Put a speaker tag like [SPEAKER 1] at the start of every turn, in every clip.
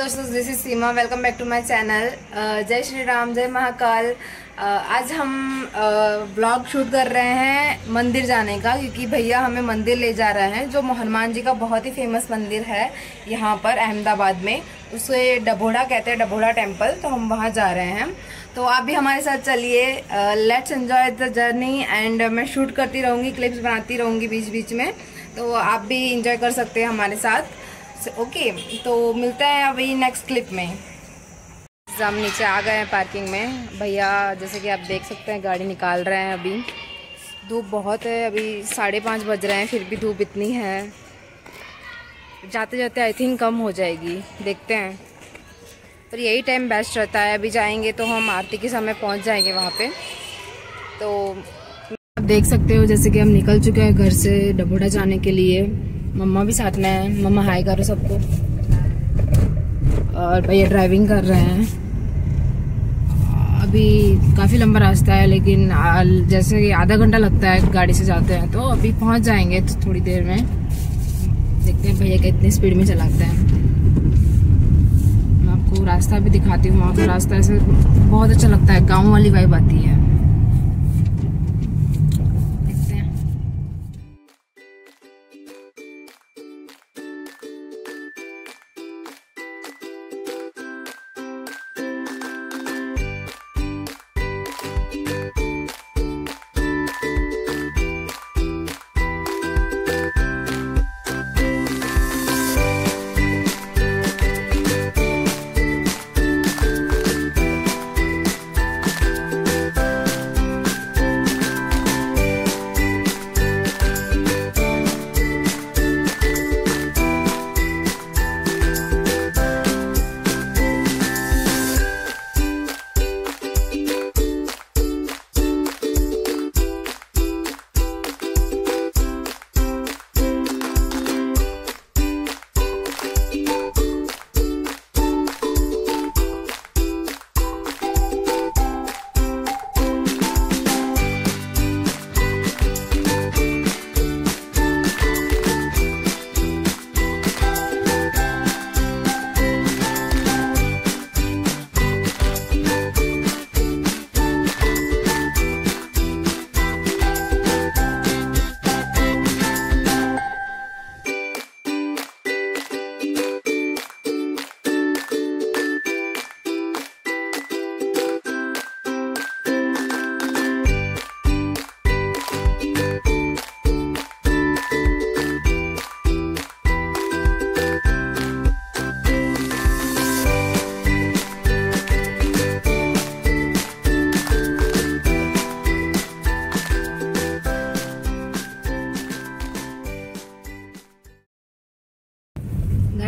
[SPEAKER 1] दोस्तों this is Seema welcome back to my channel जय श्री राम जय महाकाल. Uh, आज हम ब्लॉग uh, शूट कर रहे हैं मंदिर जाने का क्योंकि भैया हमें मंदिर ले जा रहे हैं जो हनुमान जी का बहुत ही फ़ेमस मंदिर है यहाँ पर अहमदाबाद में. उसे डभोड़ा कहते हैं डभोड़ा टेंपल तो हम वहाँ जा रहे हैं. तो आप भी हमारे साथ चलिए. Let's enjoy the journey and मैं शूट करती रहूँगी क्लिप्स बनाती रहूँगी बीच बीच में. तो आप भी इंजॉय कर सकते हैं हमारे साथ. ओके तो मिलते हैं अभी नेक्स्ट क्लिप में। हम नीचे आ गए हैं पार्किंग में। भैया, जैसे कि आप देख सकते हैं, गाड़ी निकाल रहे हैं अभी। धूप बहुत है, अभी साढ़े पाँच बज रहे हैं, फिर भी धूप इतनी है। जाते जाते आई थिंक कम हो जाएगी, देखते हैं। पर यही टाइम बेस्ट रहता है, अभी जाएँगे तो हम आरती के समय पहुँच जाएँगे वहाँ पे। तो आप देख सकते हो, जैसे कि हम निकल चुके हैं घर से डबोड़ा जाने के लिए। मम्मा भी साथ में है। मम्मा हाई करो सबको। और भैया ड्राइविंग कर रहे हैं। अभी काफ़ी लंबा रास्ता है, लेकिन जैसे कि आधा घंटा लगता है गाड़ी से जाते हैं तो अभी पहुँच जाएँगे तो थोड़ी देर में। देखते हैं भैया कितनी स्पीड में चलाते हैं। मैं आपको रास्ता भी दिखाती हूँ वहाँ का रास्ता ऐसे बहुत अच्छा लगता है, गाँव वाली वाइब आती है।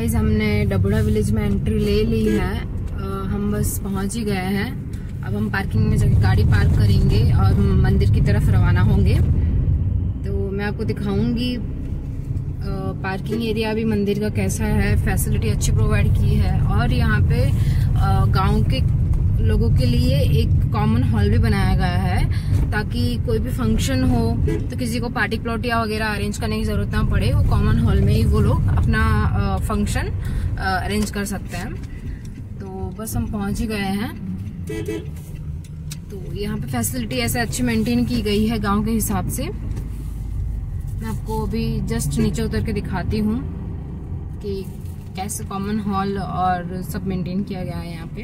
[SPEAKER 1] गाइज़ हमने डबुड़ा विलेज में एंट्री ले ली है। आ, हम बस पहुँच ही गए हैं। अब हम पार्किंग में जाकर गाड़ी पार्क करेंगे और मंदिर की तरफ़ रवाना होंगे। तो मैं आपको दिखाऊँगी पार्किंग एरिया भी मंदिर का कैसा है फैसिलिटी अच्छी प्रोवाइड की है। और यहाँ पे गाँव के लोगों के लिए एक कॉमन हॉल भी बनाया गया है, ताकि कोई भी फ़ंक्शन हो तो किसी को पार्टी प्लॉट या वगैरह अरेंज करने की ज़रूरत ना पड़े, वो कॉमन हॉल में ही वो लोग अपना फ़ंक्शन अरेंज कर सकते हैं। तो बस हम पहुँच ही गए हैं। तो यहाँ पे फैसिलिटी ऐसे अच्छी मेंटेन की गई है गाँव के हिसाब से। मैं आपको अभी जस्ट नीचे उतर के दिखाती हूँ कि कैसे कॉमन हॉल और सब मेंटेन किया गया है यहाँ पे?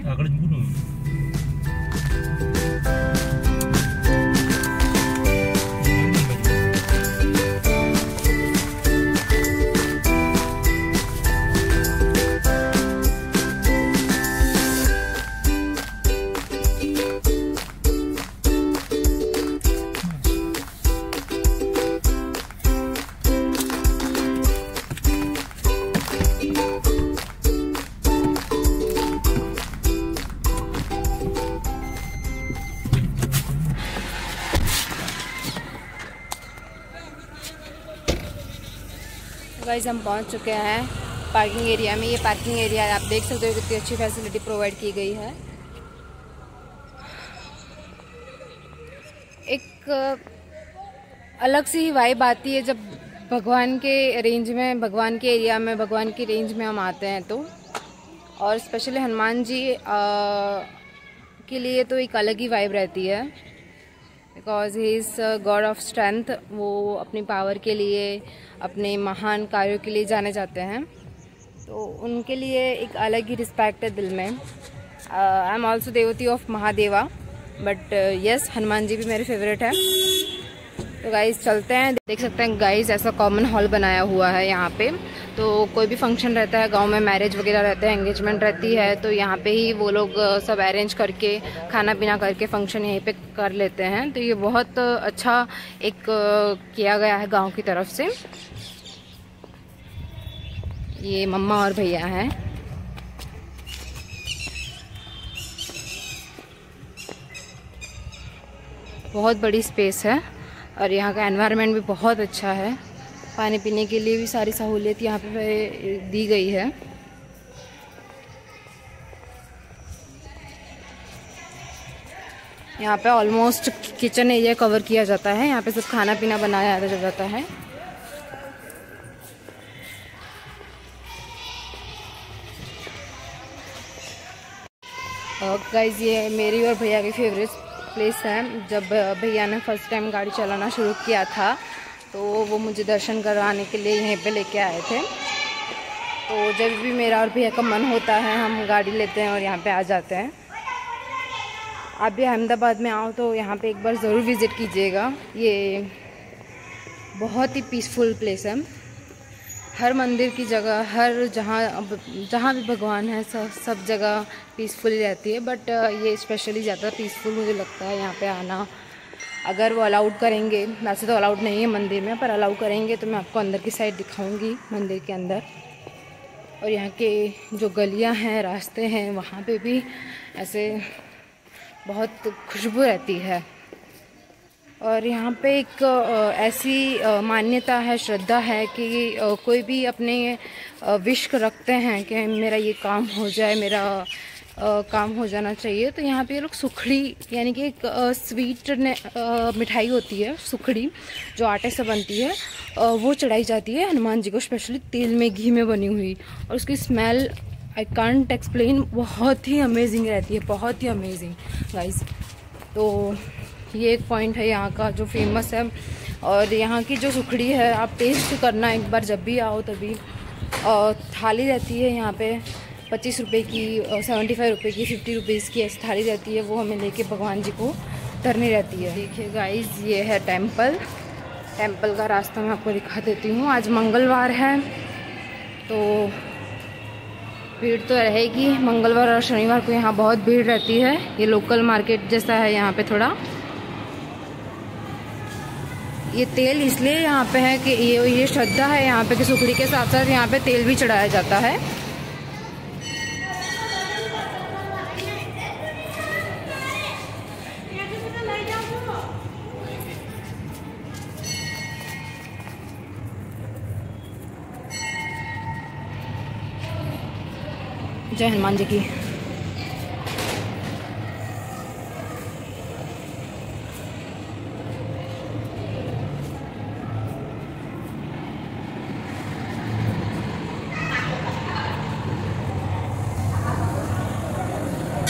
[SPEAKER 1] गाइज़ हम पहुँच चुके हैं पार्किंग एरिया में। ये पार्किंग एरिया आप देख सकते हो कितनी अच्छी फैसिलिटी प्रोवाइड की गई है। एक अलग सी ही वाइब आती है जब भगवान के रेंज में भगवान के एरिया में भगवान की रेंज में हम आते हैं तो। और स्पेशली हनुमान जी आ, के लिए तो एक अलग ही वाइब रहती है। Because he is god of strength वो अपनी पावर के लिए, अपने महान कार्यों के लिए जाने जाते हैं। तो उनके लिए एक अलग ही रिस्पेक्ट है दिल में। I am also devotee of Mahadeva but yes Hanuman ji भी मेरे फेवरेट है। तो गाइज़ चलते हैं। देख सकते हैं गाइज़ ऐसा कॉमन हॉल बनाया हुआ है यहाँ पे। तो कोई भी फ़ंक्शन रहता है, गाँव में मैरिज वगैरह रहते हैं एंगेजमेंट रहती है तो यहाँ पे ही वो लोग सब अरेंज करके खाना पीना करके फ़ंक्शन यहीं पे कर लेते हैं। तो ये बहुत अच्छा एक किया गया है गाँव की तरफ़ से। ये मम्मा और भैया हैं। बहुत बड़ी स्पेस है। और यहाँ का एनवायरनमेंट भी बहुत अच्छा है। पानी पीने के लिए भी सारी सहूलियत यहाँ पे दी गई है। यहाँ पे ऑलमोस्ट किचन एरिया कवर किया जाता है। यहाँ पे सब खाना पीना बनाया जाता है। गाइज़ ये मेरी और भैया की फेवरेट प्लेस है। जब भैया ने फ़र्स्ट टाइम गाड़ी चलाना शुरू किया था तो वो मुझे दर्शन करवाने के लिए यहीं पे लेके आए थे। तो जब भी मेरा और भैया का मन होता है, हम गाड़ी लेते हैं और यहाँ पे आ जाते हैं। आप भी अहमदाबाद में आओ तो यहाँ पे एक बार ज़रूर विज़िट कीजिएगा। ये बहुत ही पीसफुल प्लेस है। हर मंदिर की जगह, हर जहाँ जहाँ भी भगवान है सब सब जगह पीसफुल रहती है बट ये स्पेशली ज़्यादा पीसफुल मुझे लगता है यहाँ पे आना। अगर वो अलाउड करेंगे, वैसे तो अलाउड नहीं है मंदिर में, पर अलाउ करेंगे तो मैं आपको अंदर की साइड दिखाऊँगी, मंदिर के अंदर। और यहाँ के जो गलियाँ हैं, रास्ते हैं, वहाँ पे भी ऐसे बहुत खुशबू रहती है। और यहाँ पे एक ऐसी मान्यता है, श्रद्धा है कि कोई भी अपने विश रखते हैं कि मेरा ये काम हो जाए, मेरा काम हो जाना चाहिए। तो यहाँ पे लोग सुखड़ी, यानी कि एक स्वीट ने मिठाई होती है, सुखड़ी, जो आटे से बनती है वो चढ़ाई जाती है। हनुमान जी को स्पेशली तेल में, घी में बनी हुई। और उसकी स्मेल आई कॉन्ट एक्सप्लेन बहुत ही अमेजिंग रहती है, बहुत ही अमेजिंग गाइज़ तो ये एक पॉइंट है यहाँ का जो फ़ेमस है। और यहाँ की जो सुखड़ी है, आप टेस्ट करना एक बार जब भी आओ तभी। और थाली रहती है यहाँ पे पच्चीस रुपये की सेवेंटी फाइव रुपये की फिफ्टी रुपीज़ की ऐसी थाली रहती है। वो हमें लेके भगवान जी को धरनी रहती है। देखिए गाइज़ ये है टेंपल टेंपल का रास्ता मैं आपको दिखा देती हूँ। आज मंगलवार है तो भीड़ तो रहेगी। मंगलवार और शनिवार को यहाँ बहुत भीड़ रहती है। ये लोकल मार्केट जैसा है यहाँ पे थोड़ा। ये तेल इसलिए यहाँ पे है कि ये ये श्रद्धा है यहाँ पे कि सुखड़ी के साथ साथ यहाँ पे तेल भी चढ़ाया जाता है। जय हनुमान जी की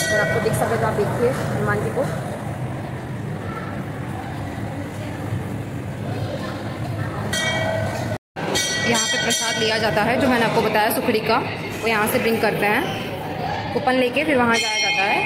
[SPEAKER 1] और आपको देख सकते तो आप देखिए, हनुमान जी को। यहाँ पे प्रसाद लिया जाता है, जो मैंने आपको बताया सुखड़ी का, वो यहाँ से ब्रिंग करते हैं। कूपन लेके फिर वहाँ जाया जाता है।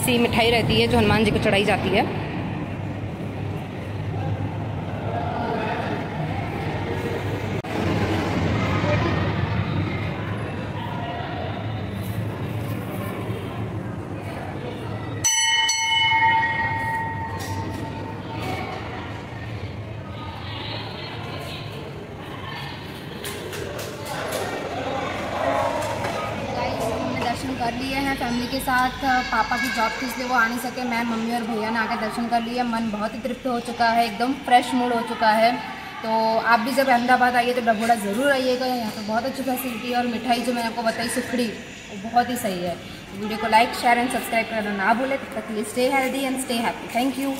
[SPEAKER 1] ऐसी मिठाई रहती है जो हनुमान जी को चढ़ाई जाती है। के साथ पापा की जॉब थी इसलिए वो आ नहीं सके। मैं, मम्मी और भैया ने आकर दर्शन कर लिए। मन बहुत ही तृप्त हो चुका है, एकदम फ्रेश मूड हो चुका है। तो आप भी जब अहमदाबाद आइए तो डबोड़ा ज़रूर आइएगा। यहाँ पर बहुत अच्छी फैसिलिटी है और मिठाई जो मैंने आपको बताई, सुखड़ी, वो बहुत ही सही है। वीडियो को लाइक शेयर एंड सब्सक्राइब करना ना भूलें। तब तक stay healthy and stay happy thank you